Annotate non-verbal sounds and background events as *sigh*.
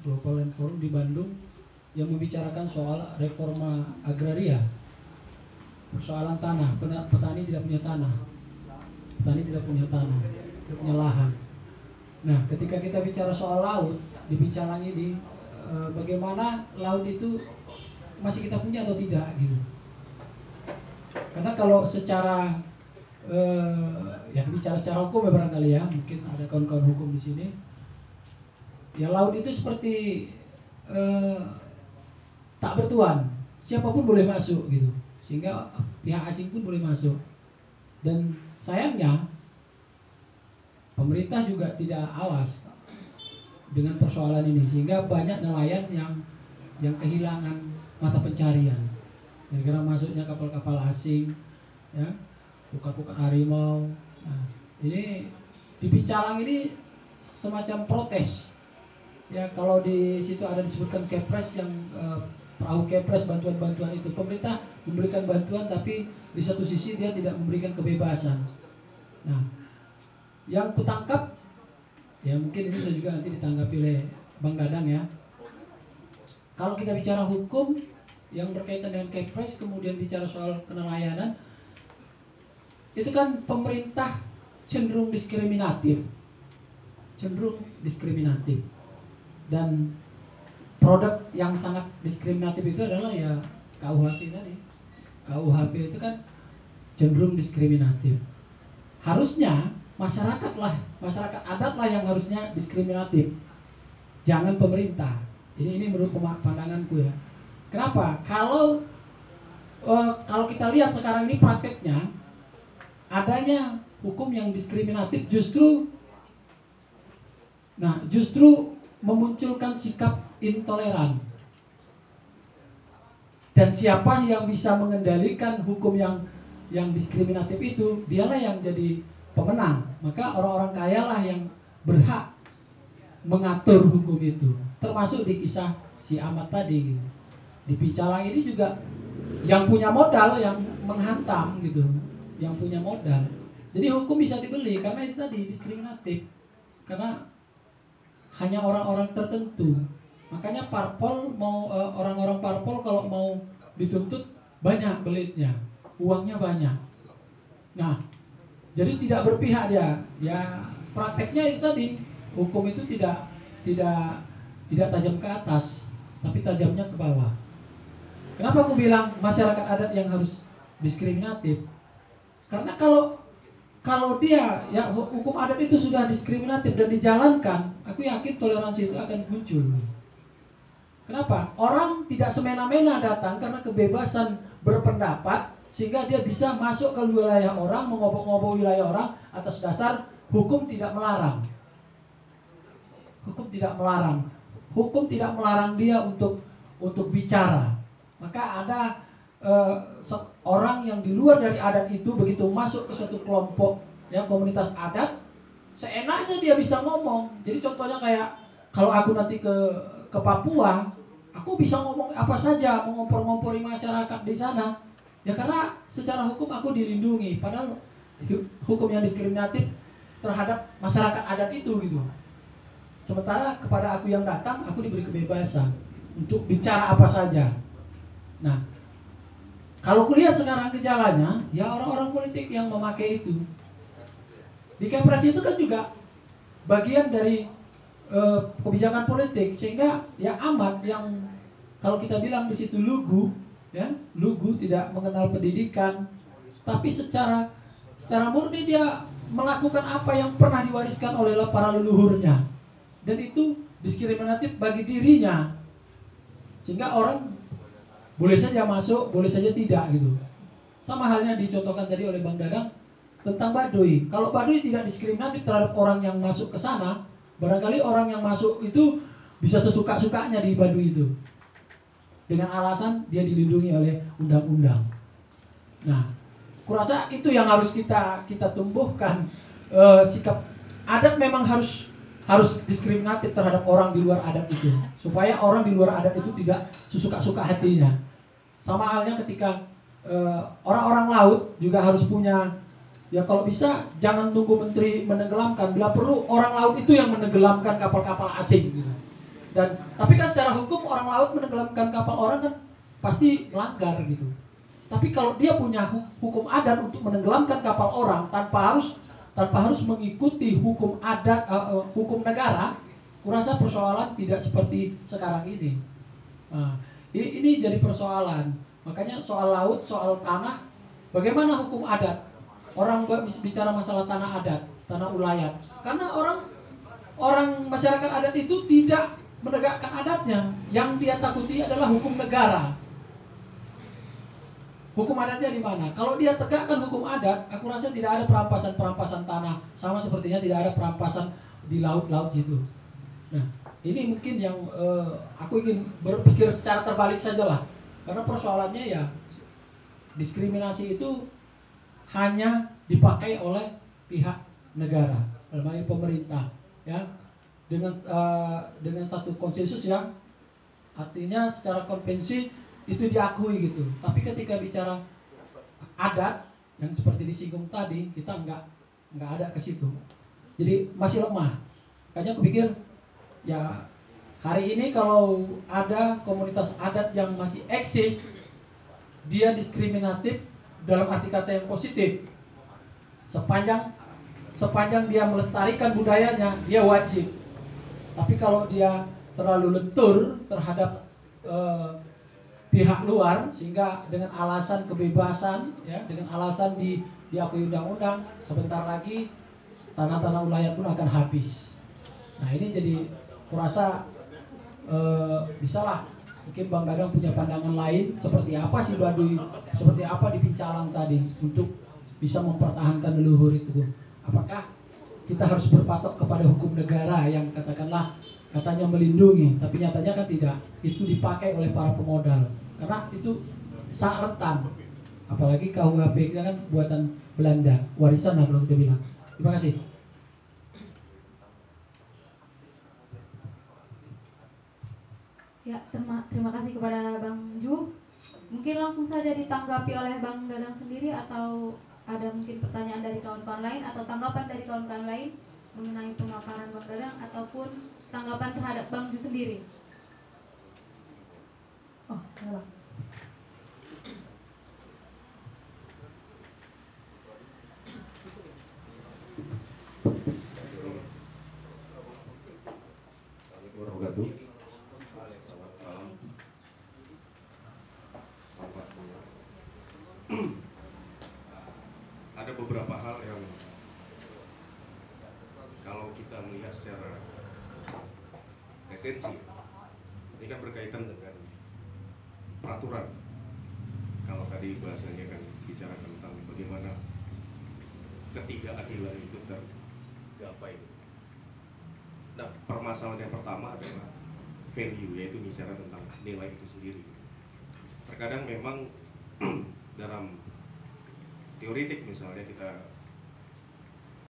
Global Land Forum di Bandung yang membicarakan soal reforma agraria. Persoalan tanah petani tidak punya tanah. Petani tidak punya tanah tidak punya lahan. Nah ketika kita bicara soal laut dibicaranya di e, bagaimana laut itu masih kita punya atau tidak gitu. Karena kalau secara e, ya bicara secara hukum ya barangkali ya mungkin ada kawan-kawan hukum di sini ya laut itu seperti e, tak bertuan. Siapa pun boleh masuk gitu. Sehingga pihak asing pun boleh masuk. Dan sayangnya pemerintah juga tidak awas dengan persoalan ini. Sehingga banyak nelayan yang yang kehilangan mata pencarian. Gara-gara masuknya kapal-kapal asing ya buka-buka harimau. Nah, ini di Picalang ini semacam protes ya kalau di situ ada disebutkan kepres yang uh, perahu kepres bantuan-bantuan itu. Pemerintah memberikan bantuan tapi di satu sisi dia tidak memberikan kebebasan. Nah yang kutangkap ya mungkin ini juga nanti ditanggapi oleh Bang Dadang ya. Kalau kita bicara hukum yang berkaitan dengan kepres kemudian bicara soal kenelayanan itu kan pemerintah cenderung diskriminatif. Cenderung diskriminatif dan produk yang sangat diskriminatif itu adalah ya KUHP tadi. KUHP itu kan cenderung diskriminatif. Harusnya masyarakat lah, masyarakat adat lah yang harusnya diskriminatif. Jangan pemerintah. Ini ini menurut pandanganku ya. Kenapa? Kalau uh, kalau kita lihat sekarang ini prakteknya adanya hukum yang diskriminatif justru nah justru memunculkan sikap intoleran. Dan siapa yang bisa mengendalikan hukum yang yang diskriminatif itu, dialah yang jadi pemenang. Maka orang-orang kaya lah yang berhak mengatur hukum itu. Termasuk di kisah si Ahmad tadi. Di Picalang ini juga yang punya modal yang menghantam gitu, yang punya modal. Jadi hukum bisa dibeli karena itu tadi diskriminatif. Karena hanya orang-orang tertentu Makanya parpol mau eh, orang-orang uh, parpol kalau mau dituntut banyak belitnya, uangnya banyak. Nah, jadi tidak berpihak dia. Ya prakteknya itu tadi hukum itu tidak tidak tidak tajam ke atas, tapi tajamnya ke bawah. Kenapa aku bilang masyarakat adat yang harus diskriminatif? Karena kalau kalau dia ya hukum adat itu sudah diskriminatif dan dijalankan, aku yakin toleransi itu akan muncul. Kenapa? Orang tidak semena-mena datang karena kebebasan berpendapat sehingga dia bisa masuk ke wilayah orang, mengobok-ngobok wilayah orang atas dasar hukum tidak melarang. Hukum tidak melarang. Hukum tidak melarang dia untuk untuk bicara. Maka ada uh, orang yang di luar dari adat itu begitu masuk ke suatu kelompok yang komunitas adat, seenaknya dia bisa ngomong. Jadi contohnya kayak kalau aku nanti ke ke Papua, Aku bisa ngomong apa saja, mengompor-ngompori masyarakat di sana. Ya karena secara hukum aku dilindungi. Padahal hukum yang diskriminatif terhadap masyarakat adat itu gitu. Sementara kepada aku yang datang, aku diberi kebebasan untuk bicara apa saja. Nah, kalau kulihat sekarang gejalanya, ya orang-orang politik yang memakai itu. Di Kepres itu kan juga bagian dari uh, kebijakan politik sehingga ya amat yang kalau kita bilang di situ lugu ya lugu tidak mengenal pendidikan. Tapi secara secara murni dia melakukan apa yang pernah diwariskan oleh para leluhurnya. Dan itu diskriminatif bagi dirinya. Sehingga orang boleh saja masuk boleh saja tidak gitu sama halnya dicontohkan tadi oleh Bang Dadang tentang Baduy kalau Baduy tidak diskriminatif terhadap orang yang masuk ke sana Barangkali orang yang masuk itu bisa sesuka-sukanya di Baduy itu. Dengan alasan dia dilindungi oleh undang-undang. Nah, kurasa itu yang harus kita kita tumbuhkan e, sikap adat memang harus harus diskriminatif terhadap orang di luar adat itu supaya orang di luar adat itu tidak sesuka-suka hatinya. Sama halnya ketika eh, orang-orang laut juga harus punya Ya kalau bisa jangan tunggu menteri menenggelamkan. Bila perlu orang laut itu yang menenggelamkan kapal-kapal asing gitu. dan tapi kan secara hukum orang laut menenggelamkan kapal orang kan pasti melanggar gitu tapi kalau dia punya hukum adat untuk menenggelamkan kapal orang tanpa harus tanpa harus mengikuti hukum adat uh, uh, hukum negara, kurasa persoalan tidak seperti sekarang ini. Nah, ini, ini jadi persoalan. Makanya soal laut, soal tanah, bagaimana hukum adat? Orang bicara masalah tanah adat, tanah ulayat. Karena orang orang masyarakat adat itu tidak menegakkan adatnya. Yang dia takuti adalah hukum negara. Hukum adatnya di mana? Kalau dia tegakkan hukum adat, aku rasa tidak ada perampasan-perampasan tanah. Sama sepertinya tidak ada perampasan di laut-laut gitu. Nah, ini mungkin yang uh, aku ingin berpikir secara terbalik saja lah. Karena persoalannya ya diskriminasi itu hanya dipakai oleh pihak negara, dalam pemerintah, ya. Dengan uh, dengan satu konsensus yang artinya secara konvensi itu diakui gitu. Tapi ketika bicara adat yang seperti disinggung tadi kita nggak nggak ada ke situ. Jadi masih lemah. Makanya aku pikir ya hari ini kalau ada komunitas adat yang masih eksis dia diskriminatif dalam arti kata yang positif sepanjang sepanjang dia melestarikan budayanya dia wajib tapi kalau dia terlalu lentur terhadap uh, pihak luar sehingga dengan alasan kebebasan ya dengan alasan di diakui undang-undang sebentar lagi tanah-tanah wilayah pun akan habis. Nah ini jadi kurasa e, bisalah mungkin Bang Dadang punya pandangan lain seperti apa sih Baduy seperti apa di Pincalang tadi untuk bisa mempertahankan leluhur itu. Apakah kita harus berpatok kepada hukum negara yang katakanlah katanya melindungi, tapi nyatanya kan tidak. Itu dipakai oleh para pemodal karena itu sangat rentan. Apalagi KUHP kan buatan Belanda, warisan lah kalau kita bilang. Terima kasih. Ya, terima, terima kasih kepada Bang Ju. Mungkin langsung saja ditanggapi oleh Bang Dadang sendiri atau ada mungkin pertanyaan dari kawan-kawan lain atau tanggapan dari kawan-kawan lain mengenai pemaparan Bang Dadang ataupun tanggapan terhadap Bang Ju sendiri. Oh. Ada beberapa hal yang kalau kita melihat secara esensi ini kan berkaitan dengan peraturan. Kalau tadi bahasanya kan bicara tentang bagaimana ketidakadilan itu tergapai. Nah permasalahan yang pertama adalah value yaitu bicara tentang nilai itu sendiri. Terkadang memang *clears throat* dalam teoritik misalnya kita